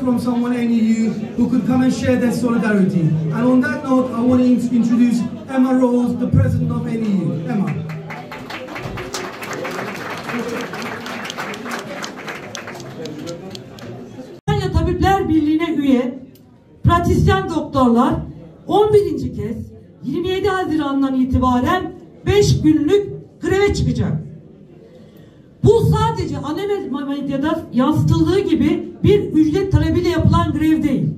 from someone any you who could come and share their solidarity. And on that note, I want to in- introduce Emma Rose, the president of NEU. Emma. Tabipler Birliği'ne üye pratisyen doktorlar 11. kez 27 Haziran'dan itibaren 5 günlük greve çıkacak. Bu sadece ana medyada yansıtıldığı gibi bir ücret talebiyle yapılan grev değil.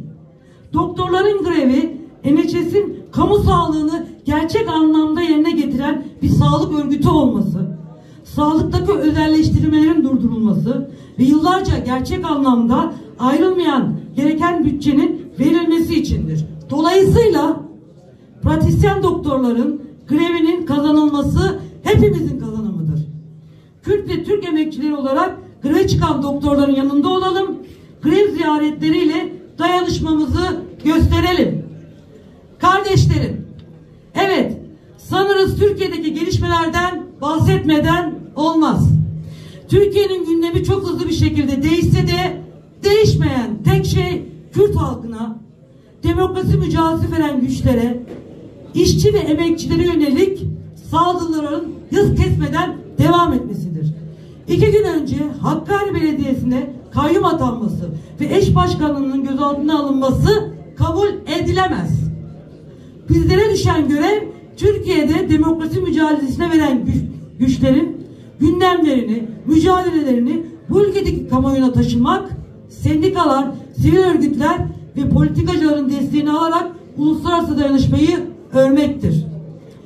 Doktorların grevi NHS'in kamu sağlığını gerçek anlamda yerine getiren bir sağlık örgütü olması, sağlıktaki özelleştirmelerin durdurulması ve yıllarca gerçek anlamda ayrılmayan gereken bütçenin verilmesi içindir. Dolayısıyla pratisyen doktorların grevinin kazanılması hepimizin. Ve Türk emekçileri olarak greve çıkan doktorların yanında olalım. Grev ziyaretleriyle dayanışmamızı gösterelim. Kardeşlerim, evet sanırız Türkiye'deki gelişmelerden bahsetmeden olmaz. Türkiye'nin gündemi çok hızlı bir şekilde değişse de değişmeyen tek şey Kürt halkına, demokrasi mücadelesi veren güçlere, işçi ve emekçilere yönelik saldırıların hız kesmeden. İki gün önce Hakkari Belediyesi'ne kayyum atanması ve eş başkanının gözaltına alınması kabul edilemez. Bizlere düşen görev Türkiye'de demokrasi mücadelesine veren güç, güçlerin gündemlerini, mücadelelerini bu ülkedeki kamuoyuna taşımak, sendikalar, sivil örgütler ve politikacıların desteğini alarak uluslararası dayanışmayı örmektir.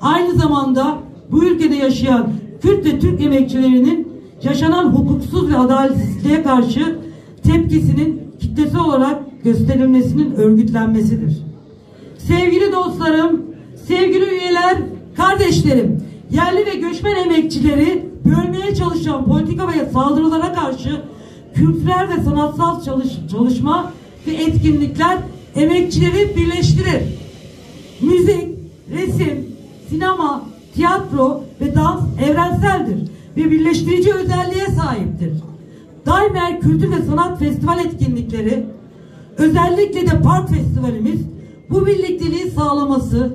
Aynı zamanda bu ülkede yaşayan Kürt ve Türk emekçilerinin yaşanan hukuksuz ve adaletsizliğe karşı tepkisinin kitlesi olarak gösterilmesinin örgütlenmesidir. Sevgili dostlarım, sevgili üyeler, kardeşlerim, yerli ve göçmen emekçileri bölmeye çalışan politika ve saldırılara karşı kültürel ve sanatsal çalış, çalışma ve etkinlikler emekçileri birleştirir. Müzik, resim, sinema, tiyatro ve dans evrenseldir ve birleştirici özelliğe sahiptir. Daimer Kültür ve Sanat Festival etkinlikleri, özellikle de Park Festivalimiz bu birlikteliği sağlaması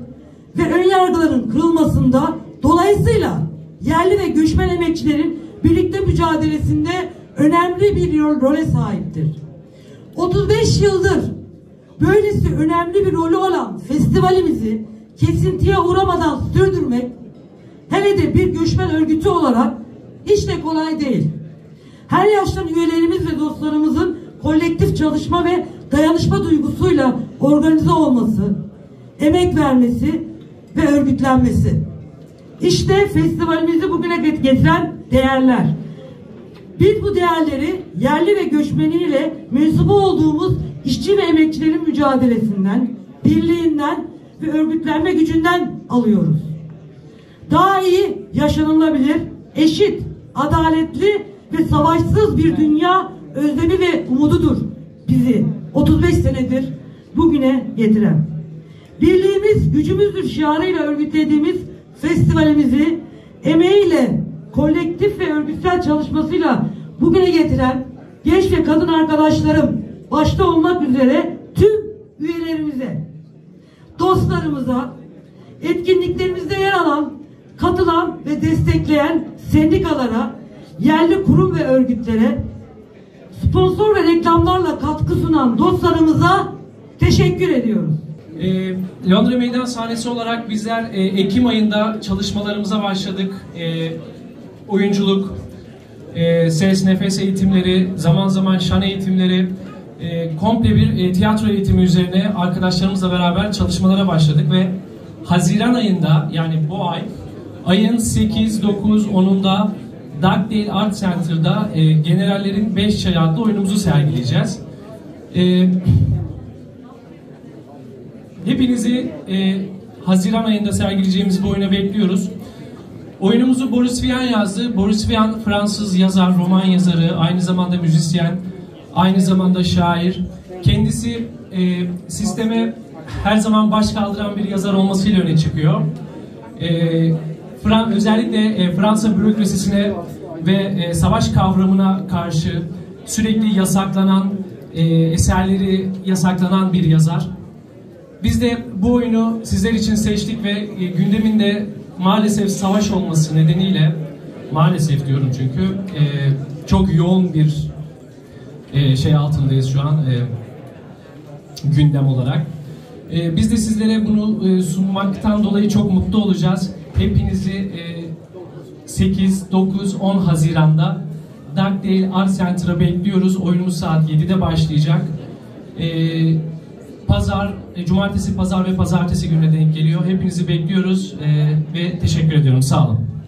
ve ön yargıların kırılmasında dolayısıyla yerli ve göçmen emekçilerin birlikte mücadelesinde önemli bir rol- role sahiptir. 35 yıldır böylesi önemli bir rolü olan festivalimizi kesintiye uğramadan sürdürmek hele de bir göçmen örgütü olarak hiç de kolay değil. Her yaştan üyelerimiz ve dostlarımızın kolektif çalışma ve dayanışma duygusuyla organize olması, emek vermesi ve örgütlenmesi. İşte festivalimizi bugüne get- getiren değerler. Biz bu değerleri yerli ve göçmeniyle mensubu olduğumuz işçi ve emekçilerin mücadelesinden, birliğinden ve örgütlenme gücünden alıyoruz. Daha iyi yaşanılabilir, eşit, adaletli ve savaşsız bir dünya özlemi ve umududur bizi 35 senedir bugüne getiren. Birliğimiz gücümüzdür şiarıyla örgütlediğimiz festivalimizi emeğiyle, kolektif ve örgütsel çalışmasıyla bugüne getiren genç ve kadın arkadaşlarım başta olmak üzere tüm üyelerimize, dostlarımıza, etkinliklerimizde yer alan, katılan ve destekleyen sendikalara, yerli kurum ve örgütlere, sponsor ve reklamlarla katkı sunan dostlarımıza teşekkür ediyoruz. Ee, Londra Meydan sahnesi olarak bizler e, Ekim ayında çalışmalarımıza başladık. E, oyunculuk, e, ses, nefes eğitimleri, zaman zaman şan eğitimleri, e, komple bir e, tiyatro eğitimi üzerine arkadaşlarımızla beraber çalışmalara başladık ve Haziran ayında yani bu ay ayın 8, 9, 10'unda Darkdale Art Center'da e, Generallerin 5 Çayı adlı oyunumuzu sergileyeceğiz. E, Hepinizi e, Haziran ayında sergileyeceğimiz bu oyuna bekliyoruz. Oyunumuzu Boris Vian yazdı. Boris Vian Fransız yazar, roman yazarı, aynı zamanda müzisyen, aynı zamanda şair. Kendisi e, sisteme her zaman baş kaldıran bir yazar olmasıyla öne çıkıyor. E, Fran özellikle e, Fransa bürokrasisine ve e, savaş kavramına karşı sürekli yasaklanan e, eserleri yasaklanan bir yazar. Biz de bu oyunu sizler için seçtik ve e, gündeminde maalesef savaş olması nedeniyle maalesef diyorum çünkü e, çok yoğun bir e, şey altındayız şu an e, gündem olarak. E, biz de sizlere bunu e, sunmaktan dolayı çok mutlu olacağız. Hepinizi e, 8, 9, 10 Haziran'da Darkdale Art Center'a bekliyoruz. Oyunumuz saat 7'de başlayacak. E, pazar, e, cumartesi, pazar ve pazartesi gününe denk geliyor. Hepinizi bekliyoruz e, ve teşekkür ediyorum. Sağ olun.